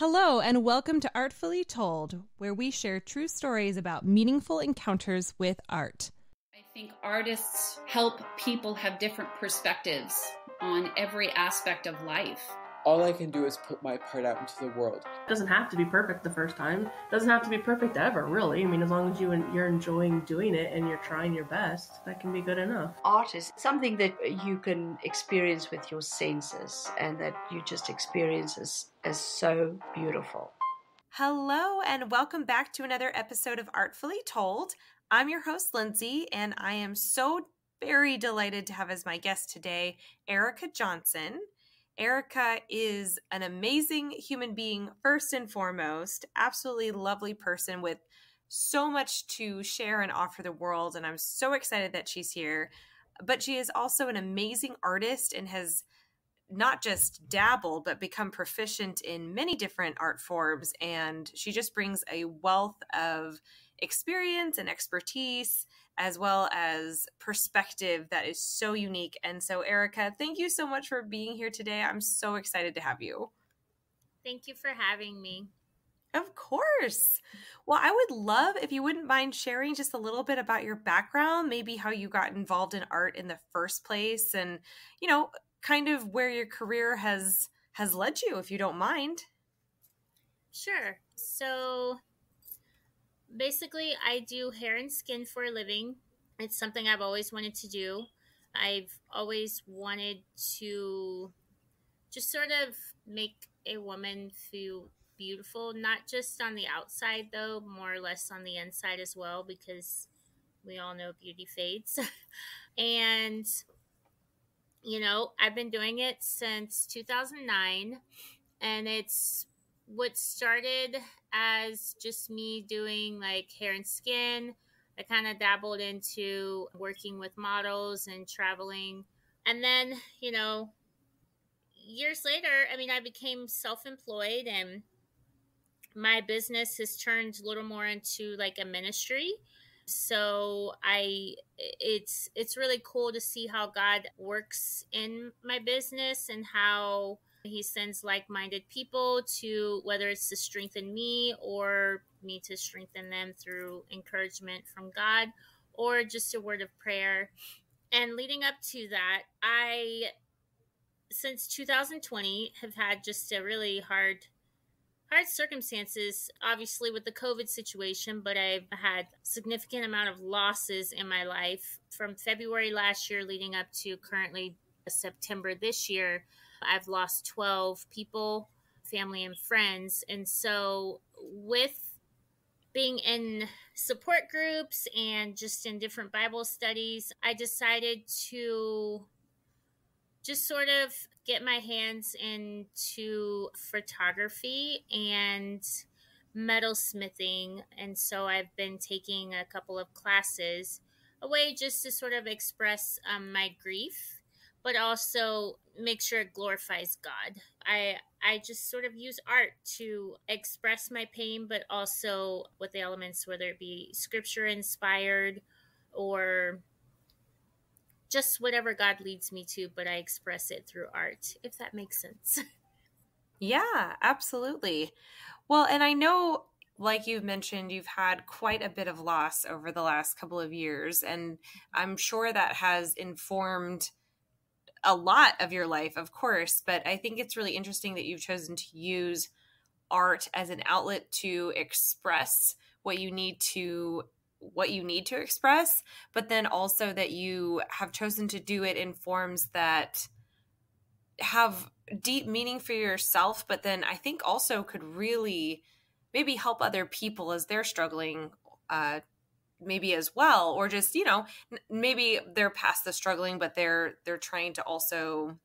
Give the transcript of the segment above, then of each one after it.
Hello, and welcome to Artfully Told, where we share true stories about meaningful encounters with art. I think artists help people have different perspectives on every aspect of life all I can do is put my part out into the world. It doesn't have to be perfect the first time. It doesn't have to be perfect ever, really. I mean, as long as you you're enjoying doing it and you're trying your best, that can be good enough. Art is something that you can experience with your senses and that you just experience as, as so beautiful. Hello, and welcome back to another episode of Artfully Told. I'm your host, Lindsey, and I am so very delighted to have as my guest today Erica Johnson. Erica is an amazing human being, first and foremost, absolutely lovely person with so much to share and offer the world. And I'm so excited that she's here. But she is also an amazing artist and has not just dabbled, but become proficient in many different art forms. And she just brings a wealth of experience and expertise as well as perspective that is so unique. And so, Erica, thank you so much for being here today. I'm so excited to have you. Thank you for having me. Of course. Well, I would love if you wouldn't mind sharing just a little bit about your background, maybe how you got involved in art in the first place and, you know, kind of where your career has has led you if you don't mind. Sure. So, basically, I do hair and skin for a living. It's something I've always wanted to do. I've always wanted to just sort of make a woman feel beautiful, not just on the outside, though, more or less on the inside as well, because we all know beauty fades. and, you know, I've been doing it since 2009, and it's what started as just me doing like hair and skin. I kind of dabbled into working with models and traveling. And then, you know, years later, I mean, I became self employed and my business has turned a little more into like a ministry. So I it's it's really cool to see how God works in my business and how he sends like minded people to whether it's to strengthen me or me to strengthen them through encouragement from God or just a word of prayer. And leading up to that, I, since 2020, have had just a really hard hard circumstances obviously with the covid situation but i've had significant amount of losses in my life from february last year leading up to currently september this year I've lost 12 people, family and friends. And so, with being in support groups and just in different Bible studies, I decided to just sort of get my hands into photography and metalsmithing. And so I've been taking a couple of classes, a way just to sort of express um, my grief but also make sure it glorifies God. I I just sort of use art to express my pain, but also with the elements, whether it be scripture inspired or just whatever God leads me to, but I express it through art, if that makes sense. Yeah, absolutely. Well, and I know like you've mentioned, you've had quite a bit of loss over the last couple of years, and I'm sure that has informed a lot of your life, of course, but I think it's really interesting that you've chosen to use art as an outlet to express what you need to what you need to express, but then also that you have chosen to do it in forms that have deep meaning for yourself, but then I think also could really maybe help other people as they're struggling uh, maybe as well or just you know maybe they're past the struggling but they're they're trying to also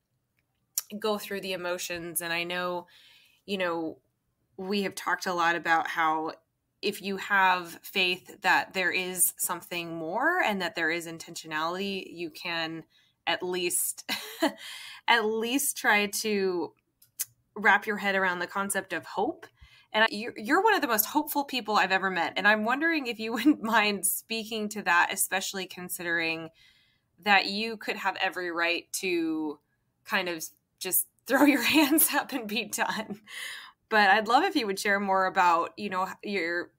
go through the emotions. And i know you know we have talked a lot about how if you have faith that there is something more and that there is intentionality you can at least at least try to wrap your head around the concept of hope and you're one of the most hopeful people I've ever met. And I'm wondering if you wouldn't mind speaking to that, especially considering that you could have every right to kind of just throw your hands up and be done. but I'd love if you would share more about, you know, your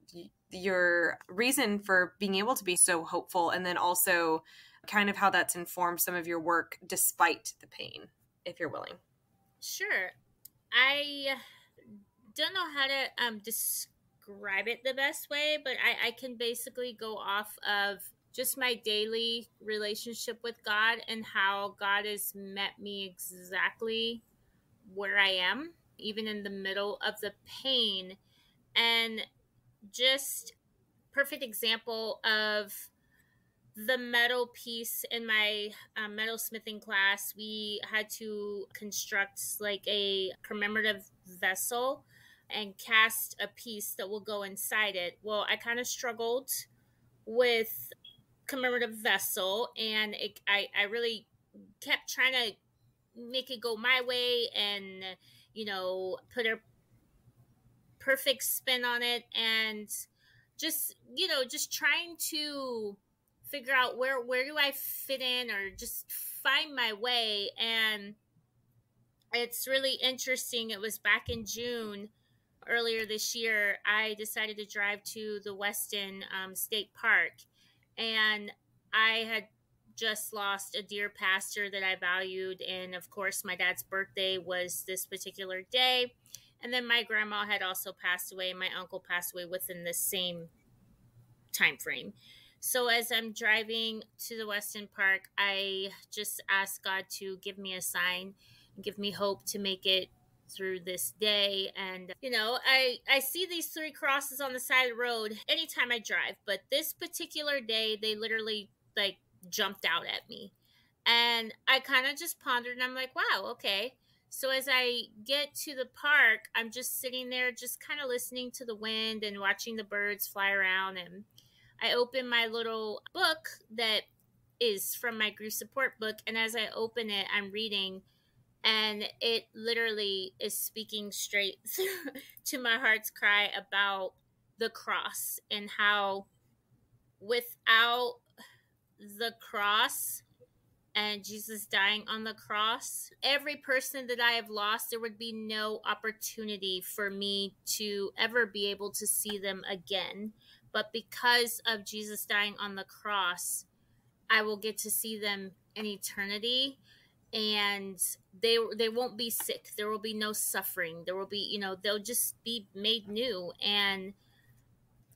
your reason for being able to be so hopeful and then also kind of how that's informed some of your work despite the pain if you're willing sure i don't know how to um, describe it the best way but I, I can basically go off of just my daily relationship with god and how god has met me exactly where i am even in the middle of the pain. And just perfect example of the metal piece in my um, metal smithing class we had to construct like a commemorative vessel and cast a piece that will go inside it. Well i kind of struggled with commemorative vessel and it, I, I really kept trying to make it go my way and you know put a perfect spin on it and just you know just trying to figure out where where do I fit in or just find my way. And it's really interesting. It was back in June earlier this year I decided to drive to the Weston um, State Park. And I had just lost a dear pastor that I valued. And of course my dad's birthday was this particular day. And then my grandma had also passed away. My uncle passed away within the same time frame so as I'm driving to the Weston Park, I just asked God to give me a sign and give me hope to make it through this day. And you know i i see these three crosses on the side of the road anytime i drive but this particular day they literally like jumped out at me. And i kind of just pondered and i'm like wow okay. So as i get to the park i'm just sitting there just kind of listening to the wind and watching the birds fly around. And I open my little book that is from my grief support book. And as I open it, I'm reading, and it literally is speaking straight to my heart's cry about the cross and how without the cross and Jesus dying on the cross, every person that I have lost, there would be no opportunity for me to ever be able to see them again. But because of Jesus dying on the cross, I will get to see them in eternity and they they won't be sick. There will be no suffering. There will be, you know, they'll just be made new and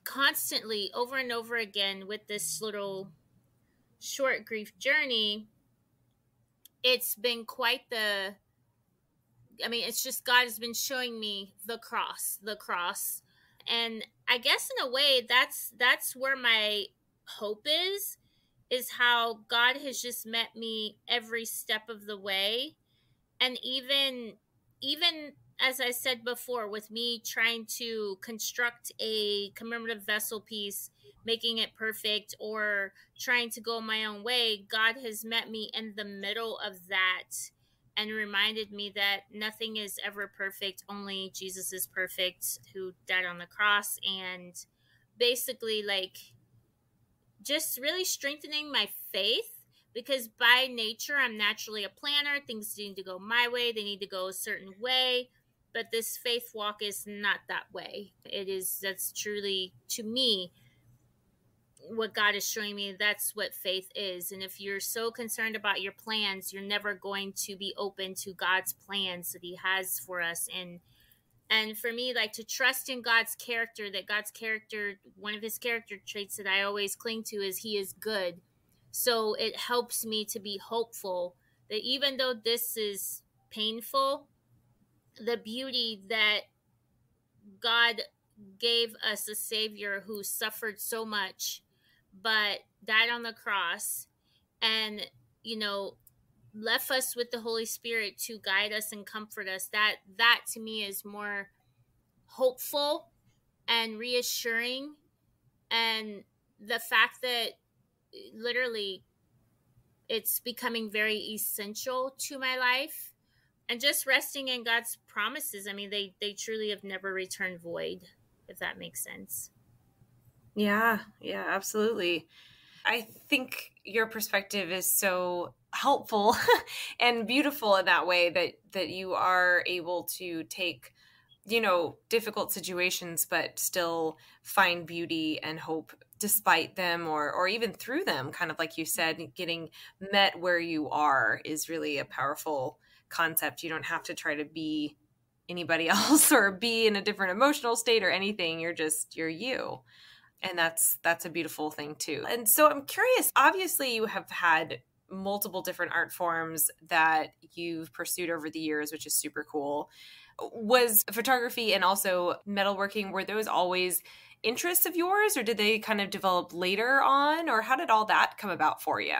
constantly over and over again with this little short grief journey it's been quite the I mean, it's just God has been showing me the cross, the cross, and i guess in a way that's that's where my hope is is how god has just met me every step of the way and even even as i said before with me trying to construct a commemorative vessel piece making it perfect or trying to go my own way god has met me in the middle of that and reminded me that nothing is ever perfect. Only Jesus is perfect, who died on the cross. And basically, like, just really strengthening my faith because by nature, I'm naturally a planner. Things need to go my way, they need to go a certain way. But this faith walk is not that way. It is, that's truly, to me, what God is showing me, that's what faith is. And if you're so concerned about your plans, you're never going to be open to God's plans that He has for us. And and for me, like to trust in God's character, that God's character, one of His character traits that I always cling to is He is good. So it helps me to be hopeful that even though this is painful, the beauty that God gave us a Savior who suffered so much but died on the cross and, you know, left us with the Holy Spirit to guide us and comfort us. That that to me is more hopeful and reassuring and the fact that literally it's becoming very essential to my life and just resting in God's promises. I mean, they they truly have never returned void, if that makes sense. Yeah, yeah, absolutely. I think your perspective is so helpful and beautiful in that way that that you are able to take you know, difficult situations, but still find beauty and hope despite them or or even through them kind of like you said getting met where you are is really a powerful concept. You don't have to try to be anybody else or be in a different emotional state or anything. You're just you're you. And that's that's a beautiful thing too. And so i'm curious obviously you have had multiple different art forms that you've pursued over the years which is super cool. Was photography and also metalworking were those always interests of yours or did they kind of develop later on or how did all that come about for you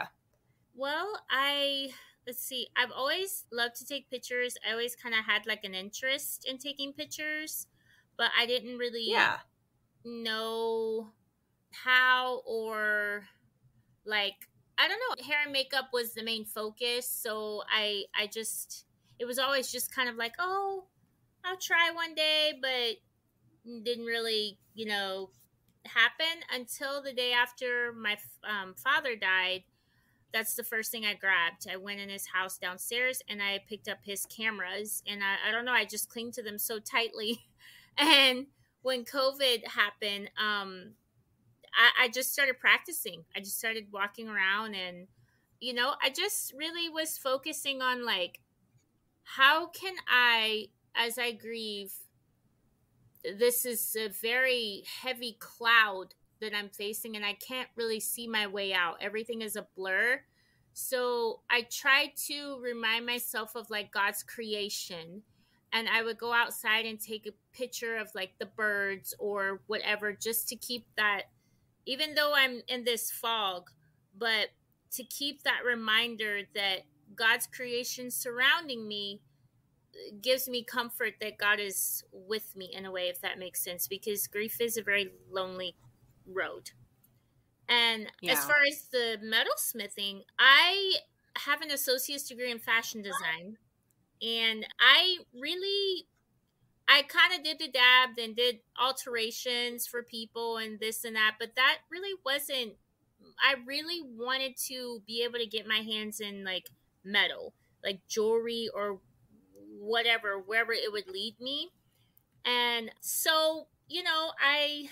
well i let's see i've always loved to take pictures. I always kind of had like an interest in taking pictures but i didn't really yeah. know how or like i don't know hair and makeup was the main focus so i i just it was always just kind of like oh i'll try one day but didn't really, you know, happen until the day after my um, father died. That's the first thing I grabbed. I went in his house downstairs and I picked up his cameras. And I, I don't know, I just clinged to them so tightly. and when COVID happened, um, I, I just started practicing. I just started walking around and, you know, I just really was focusing on like, how can I, as I grieve, this is a very heavy cloud that I'm facing, and I can't really see my way out. Everything is a blur. So I tried to remind myself of like God's creation. And I would go outside and take a picture of like the birds or whatever just to keep that, even though I'm in this fog, but to keep that reminder that God's creation surrounding me uh, gives me comfort that God is with me in a way, if that makes sense, because grief is a very lonely road. And yeah. as far as the metalsmithing, I have an associate's degree in fashion design. And I really, I kind of did the dab and did alterations for people and this and that, but that really wasn't, I really wanted to be able to get my hands in like metal, like jewelry or whatever, wherever it would lead me. And so, you know, I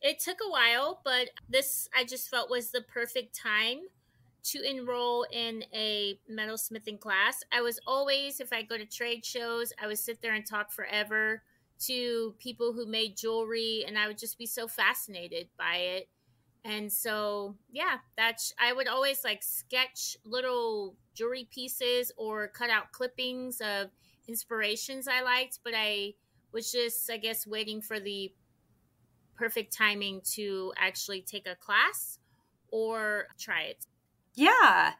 it took a while, but this I just felt was the perfect time to enroll in a metalsmithing class. I was always, if I go to trade shows, I would sit there and talk forever to people who made jewelry, and I would just be so fascinated by it. And so, yeah, that's I would always like sketch little jewelry pieces or cut out clippings of inspirations I liked, but I was just, I guess, waiting for the perfect timing to actually take a class or try it. Yeah.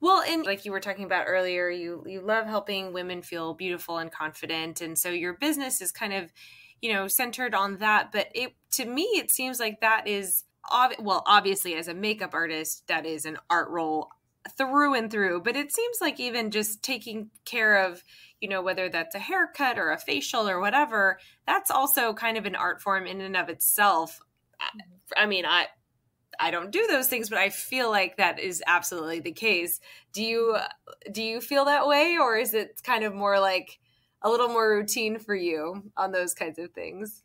Well, and like you were talking about earlier, you you love helping women feel beautiful and confident, and so your business is kind of, you know, centered on that. But it to me, it seems like that is ob- well, obviously, as a makeup artist, that is an art role through and through. But it seems like even just taking care of, you know, whether that's a haircut or a facial or whatever, that's also kind of an art form in and of itself. I mm-hmm. mean, I I don't do those things, but I feel like that is absolutely the case. Do you do you feel that way, or is it kind of more like a little more routine for you on those kinds of things?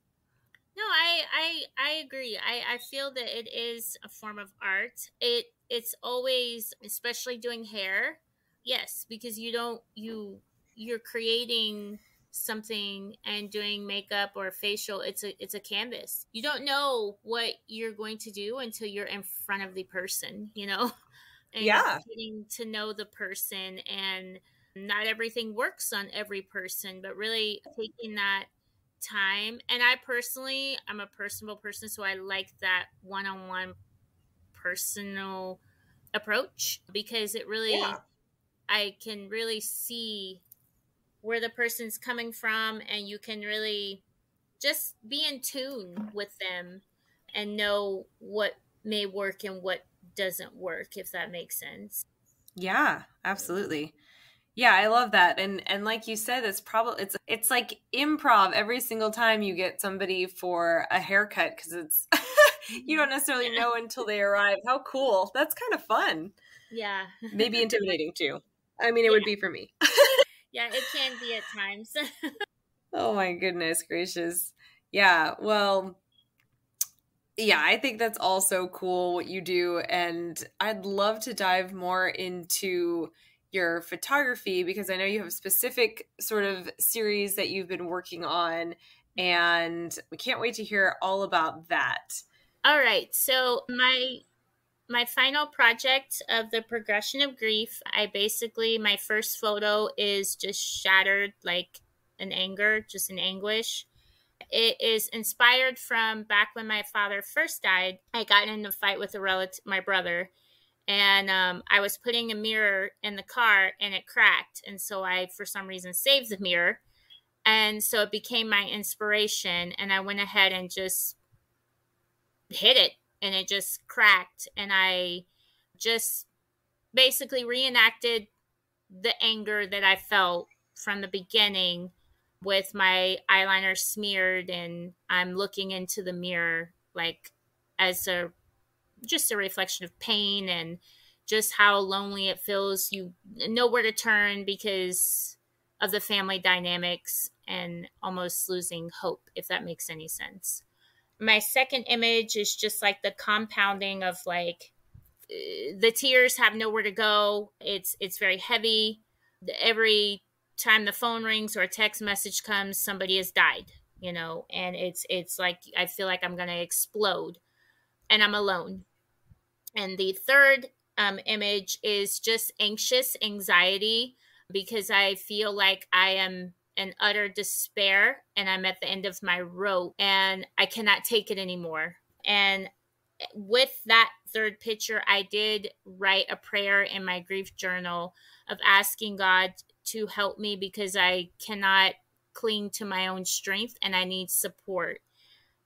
No, I I I agree. I I feel that it is a form of art. It it's always especially doing hair. Yes, because you don't you you're creating something and doing makeup or facial it's a it's a canvas you don't know what you're going to do until you're in front of the person you know and yeah getting to know the person and not everything works on every person but really taking that time. And I personally, I'm a personable person, so I like that one on one personal approach because it really, yeah. I can really see where the person's coming from and you can really just be in tune with them and know what may work and what doesn't work, if that makes sense. Yeah, absolutely. Yeah, I love that. And and like you said, it's probably it's it's like improv every single time you get somebody for a haircut because it's you don't necessarily know until they arrive. How cool. That's kind of fun. Yeah. Maybe intimidating too. I mean, it yeah. would be for me. yeah, it can be at times. Oh my goodness gracious. Yeah, well, yeah, I think that's also cool what you do. And I'd love to dive more into your photography because I know you have a specific sort of series that you've been working on. Mm-hmm. And we can't wait to hear all about that. All right. So, my my final project of the progression of grief, I basically my first photo is just shattered like an anger, just an anguish. It is inspired from back when my father first died. I got in a fight with a relative, my brother, and um, I was putting a mirror in the car and it cracked. And so I, for some reason, saved the mirror. And so it became my inspiration. And I went ahead and just hit it and it just cracked. And I just basically reenacted the anger that I felt from the beginning with my eyeliner smeared and I'm looking into the mirror like as a just a reflection of pain and just how lonely it feels you know where to turn because of the family dynamics and almost losing hope if that makes any sense my second image is just like the compounding of like the tears have nowhere to go it's it's very heavy every time the phone rings or a text message comes, somebody has died, you know, and it's it's like I feel like I'm gonna explode, and I'm alone. And the third um, image is just anxious anxiety because I feel like I am in utter despair and I'm at the end of my rope and I cannot take it anymore. And with that third picture, I did write a prayer in my grief journal of asking God to help me because I cannot cling to my own strength and I need support.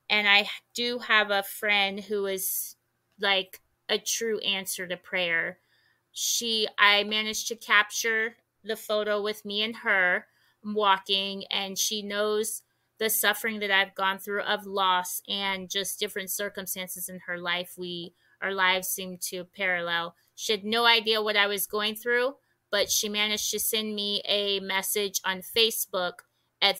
And I do have a friend who is like a true answer to prayer. She, I managed to capture the photo with me and her walking, and she knows the suffering that I've gone through of loss and just different circumstances in her life. We, our lives seem to parallel. She had no idea what I was going through, but she managed to send me a message on Facebook at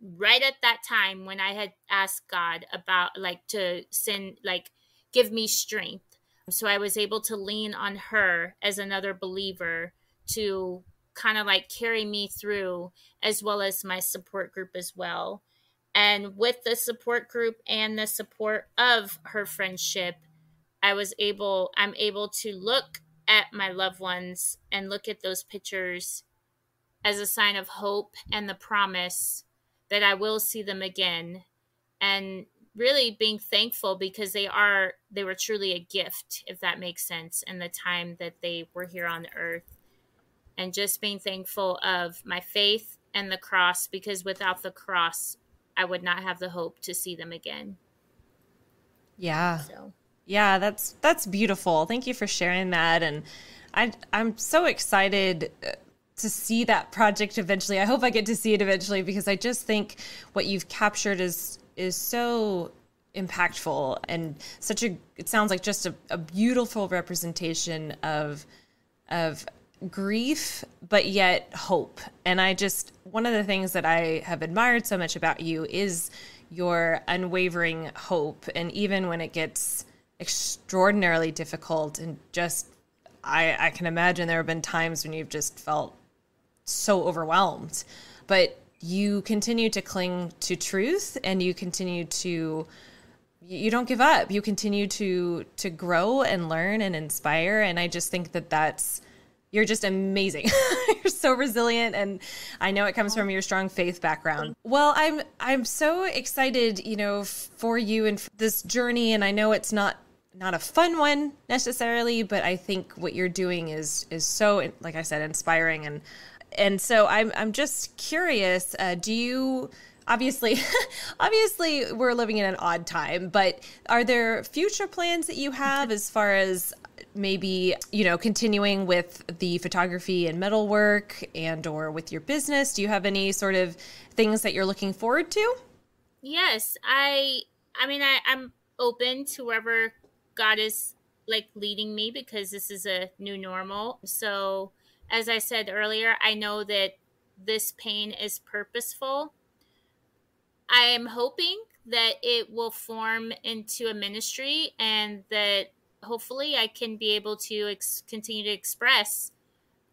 right at that time when I had asked God about like to send like give me strength. So I was able to lean on her as another believer to kind of like carry me through as well as my support group as well. And with the support group and the support of her friendship, I was able I'm able to look at my loved ones and look at those pictures as a sign of hope and the promise that I will see them again and really being thankful because they are they were truly a gift if that makes sense in the time that they were here on earth and just being thankful of my faith and the cross because without the cross I would not have the hope to see them again. Yeah. So yeah, that's that's beautiful. Thank you for sharing that, and I I'm so excited uh, to see that project eventually. I hope I get to see it eventually because I just think what you've captured is is so impactful and such a it sounds like just a, a beautiful representation of of grief but yet hope. And i just one of the things that i have admired so much about you is your unwavering hope. And even when it gets extraordinarily difficult and just I, I can imagine there have been times when you've just felt so overwhelmed. But you continue to cling to truth and you continue to you don't give up. You continue to to grow and learn and inspire. And i just think that that's you're just amazing. you're so resilient and I know it comes from your strong faith background. Well, I'm I'm so excited, you know, for you and this journey and I know it's not not a fun one necessarily, but I think what you're doing is is so like I said inspiring and and so I'm I'm just curious, uh, do you obviously obviously we're living in an odd time, but are there future plans that you have as far as maybe, you know, continuing with the photography and metalwork and or with your business? Do you have any sort of things that you're looking forward to? Yes, I I mean I I'm open to wherever God is like leading me because this is a new normal. So, as I said earlier, I know that this pain is purposeful. I am hoping that it will form into a ministry and that hopefully I can be able to continue to express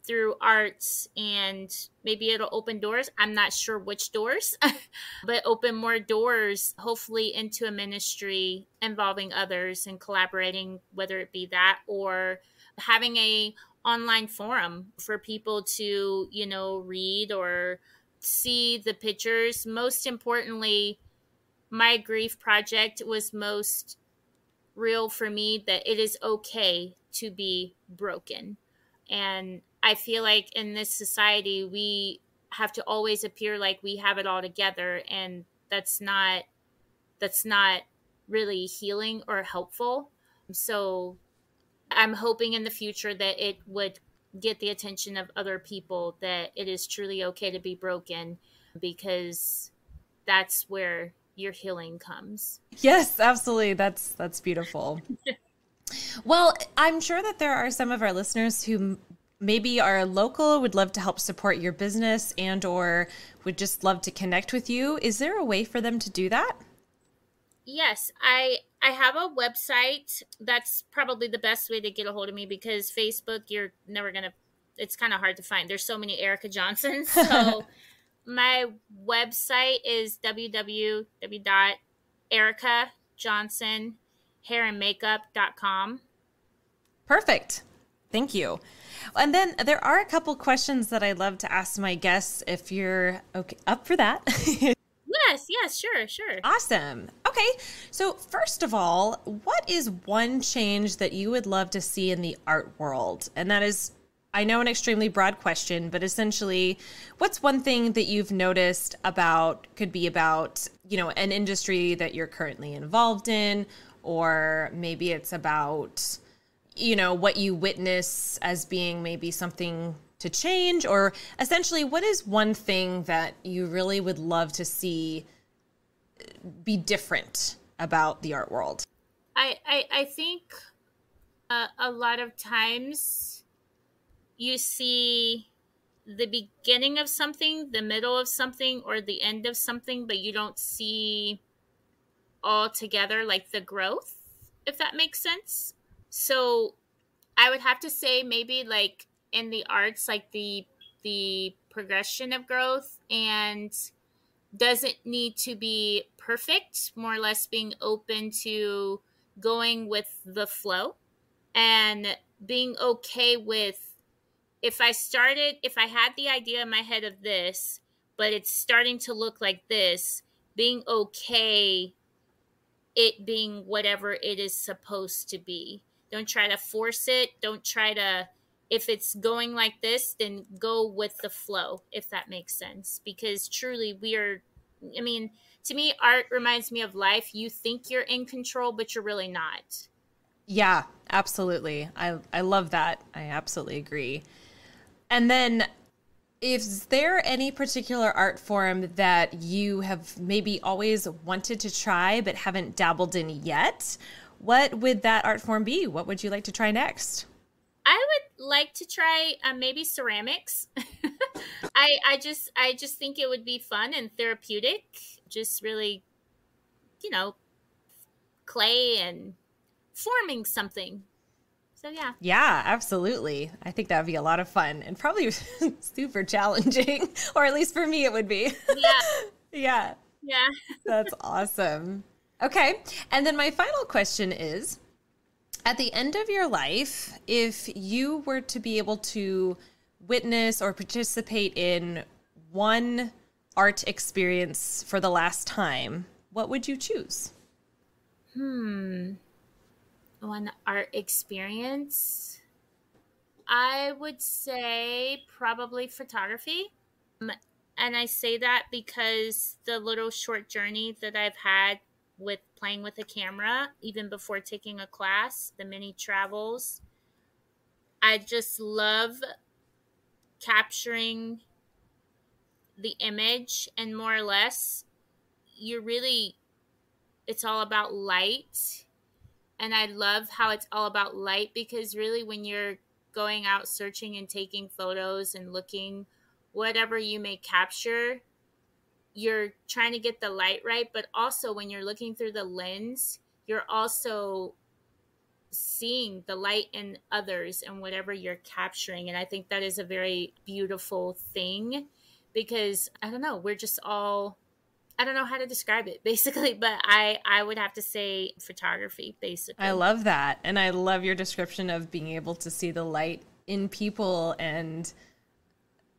through arts and maybe it'll open doors. I'm not sure which doors, but open more doors, hopefully into a ministry involving others and collaborating, whether it be that or having a online forum for people to, you know, read or see the pictures. Most importantly, my grief project was most real for me that it is okay to be broken. And I feel like in this society, we have to always appear like we have it all together. And that's not, that's not really healing or helpful. So I'm hoping in the future that it would get the attention of other people that it is truly okay to be broken because that's where your healing comes. Yes, absolutely. That's that's beautiful. well, I'm sure that there are some of our listeners who maybe are local would love to help support your business and or would just love to connect with you. Is there a way for them to do that? Yes, I I have a website. That's probably the best way to get a hold of me because Facebook, you're never gonna. It's kind of hard to find. There's so many Erica Johnsons. So my website is www.ericajohnsonhairandmakeup.com. Perfect. Thank you. And then there are a couple questions that I love to ask my guests if you're okay up for that. Yes, sure, sure. Awesome. Okay. So, first of all, what is one change that you would love to see in the art world? And that is, I know, an extremely broad question, but essentially, what's one thing that you've noticed about, could be about, you know, an industry that you're currently involved in, or maybe it's about, you know, what you witness as being maybe something to change or essentially what is one thing that you really would love to see be different about the art world. I i, I think uh, a lot of times you see the beginning of something the middle of something or the end of something but you don't see all together like the growth if that makes sense. So i would have to say maybe like in the arts like the the progression of growth and doesn't need to be perfect more or less being open to going with the flow and being okay with if i started if i had the idea in my head of this but it's starting to look like this being okay it being whatever it is supposed to be. Don't try to force it. Don't try to if it's going like this, then go with the flow, if that makes sense. Because truly, we are, I mean, to me, art reminds me of life. You think you're in control, but you're really not. Yeah, absolutely. I, I love that. I absolutely agree. And then, is there any particular art form that you have maybe always wanted to try but haven't dabbled in yet? What would that art form be? What would you like to try next? I would like to try uh, maybe ceramics. I I just I just think it would be fun and therapeutic. Just really, you know, clay and forming something. So yeah. Yeah, absolutely. I think that would be a lot of fun and probably super challenging, or at least for me, it would be. Yeah. yeah. Yeah. That's awesome. Okay. And then my final question is at the end of your life, if you were to be able to witness or participate in one art experience for the last time, what would you choose? Hmm. One art experience. I would say probably photography. Um, and I say that because the little short journey that I've had with playing with a camera, even before taking a class, the mini travels. I just love capturing the image and more or less you're really it's all about light and i love how it's all about light because really when you're going out searching and taking photos and looking whatever you may capture you're trying to get the light right, but also when you're looking through the lens, you're also seeing the light in others and whatever you're capturing. And I think that is a very beautiful thing because I don't know, we're just all I don't know how to describe it basically, but I I would have to say photography basically. I love that. And I love your description of being able to see the light in people and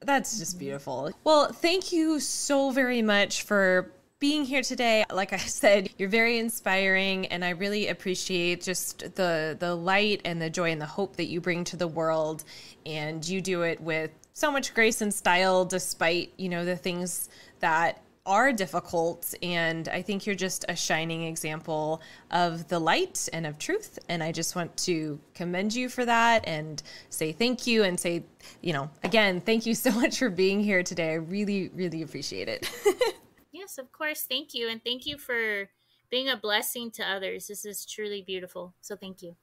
that's just beautiful. Well, thank you so very much for being here today. Like I said, you're very inspiring and I really appreciate just the the light and the joy and the hope that you bring to the world and you do it with so much grace and style despite, you know, the things that are difficult. And I think you're just a shining example of the light and of truth. And I just want to commend you for that and say thank you and say, you know, again, thank you so much for being here today. I really, really appreciate it. yes, of course. Thank you. And thank you for being a blessing to others. This is truly beautiful. So thank you.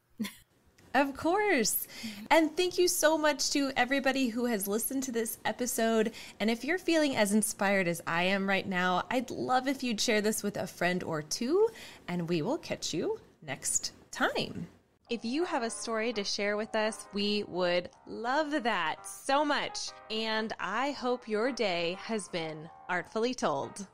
Of course. And thank you so much to everybody who has listened to this episode. And if you're feeling as inspired as I am right now, I'd love if you'd share this with a friend or two, and we will catch you next time. If you have a story to share with us, we would love that so much. And I hope your day has been artfully told.